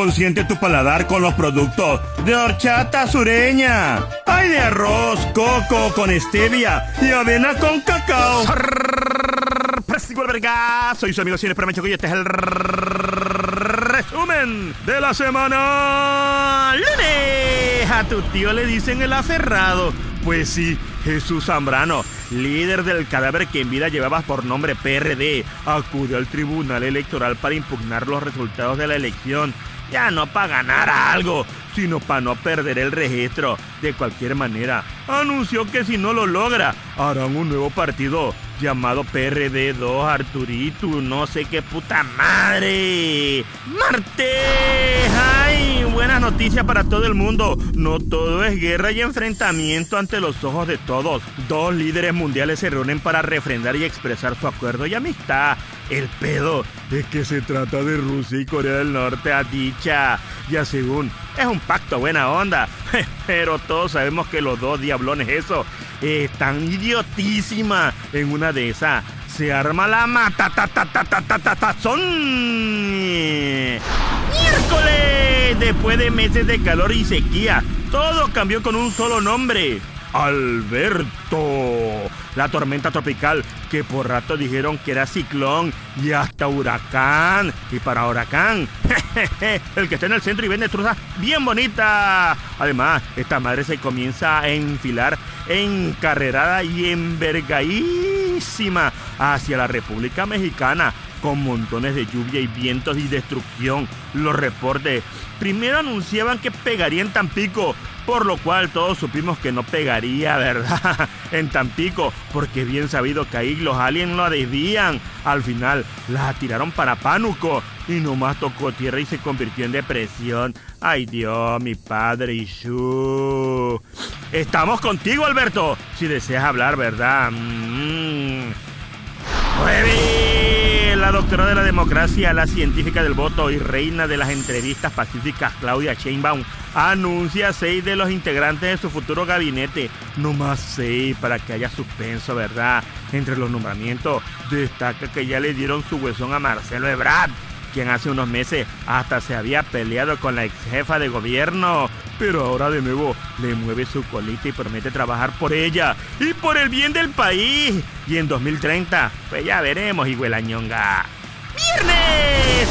Consiente tu paladar con los productos de horchata sureña. Hay de arroz, coco con stevia y avena con cacao. Soy su amigo Cine Pramacho y este es el resumen de la semana. Lunes. A tu tío le dicen el aferrado. Pues sí, Jesús Zambrano, líder del cadáver que en vida llevaba por nombre PRD, acude al Tribunal Electoral para impugnar los resultados de la elección. Ya no para ganar algo, sino para no perder el registro. De cualquier manera, anunció que si no lo logra, harán un nuevo partido llamado PRD2 Arturito, no sé qué puta madre. Martes, ay, buena noticia para todo el mundo. No todo es guerra y enfrentamiento ante los ojos de todos. Dos líderes mundiales se reúnen para refrendar y expresar su acuerdo y amistad. El pedo es que se trata de Rusia y Corea del Norte a dicha. Ya según, es un pacto buena onda. Pero todos sabemos que los dos diablones eso están idiotísima. En una de esas se arma la mata ta ta ta ta ta ta ta son miércoles después de meses de calor y sequía todo cambió con un solo nombre Alberto, la tormenta tropical que por rato dijeron que era ciclón y hasta huracán. Y para huracán, el que está en el centro y vende truzas bien bonita. Además, esta madre se comienza a enfilar encarrerada y envergadísima hacia la República Mexicana con montones de lluvia y vientos y destrucción. Los reportes primero anunciaban que pegaría en Tampico, por lo cual todos supimos que no pegaría, ¿verdad? en Tampico, porque bien sabido que ahí los aliens lo desvían. Al final la tiraron para Pánuco y nomás tocó tierra y se convirtió en depresión. Ay Dios, mi padre y su. Estamos contigo, Alberto. Si deseas hablar, ¿verdad? Mm doctora de la democracia, la científica del voto y reina de las entrevistas pacíficas, Claudia Sheinbaum, anuncia seis de los integrantes de su futuro gabinete. No más seis para que haya suspenso, ¿verdad? Entre los nombramientos, destaca que ya le dieron su huesón a Marcelo Ebrard quien hace unos meses hasta se había peleado con la ex jefa de gobierno, pero ahora de nuevo le mueve su colita y promete trabajar por ella y por el bien del país. Y en 2030, pues ya veremos, ñonga.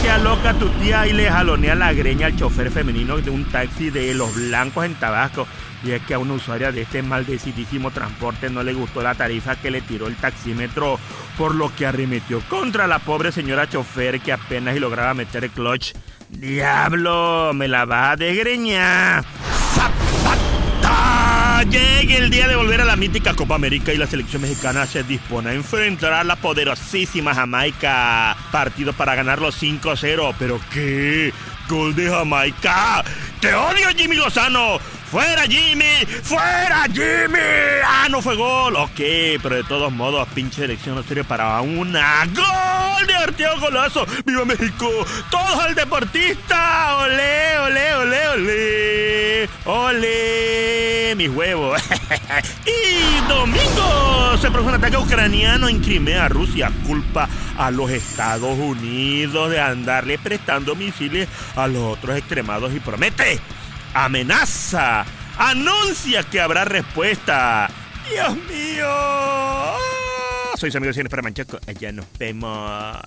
Aloca tu tía y le jalonea la greña al chofer femenino de un taxi de Los Blancos en Tabasco. Y es que a una usuaria de este maldecidísimo transporte no le gustó la tarifa que le tiró el taxímetro, por lo que arremetió contra la pobre señora chofer que apenas lograba meter clutch. ¡Diablo! ¡Me la va a desgreñar! Llegue el día de volver a la mítica Copa América y la selección mexicana se dispone a enfrentar a la poderosísima Jamaica. Partido para ganar los 5-0. ¿Pero qué? ¡Gol de Jamaica! ¡Te odio, Jimmy Lozano! ¡Fuera Jimmy! ¡Fuera Jimmy! ¡Ah, no fue gol! Ok, pero de todos modos, pinche elección no sirve para una. ¡Gol de Arteo Golazo! ¡Viva México! ¡Todos al deportista! ¡Ole, ole, ole, ole! ¡Ole! ¡Mis huevos! y domingo se produjo un ataque ucraniano en Crimea, Rusia. Culpa a los Estados Unidos de andarle prestando misiles a los otros extremados y promete amenaza, anuncia que habrá respuesta. Dios mío. Soy su amigo Cine Manchaco. Allá nos vemos.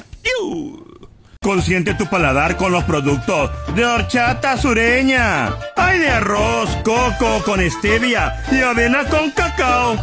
Consiente tu paladar con los productos de horchata sureña. Hay de arroz, coco con stevia y avena con cacao.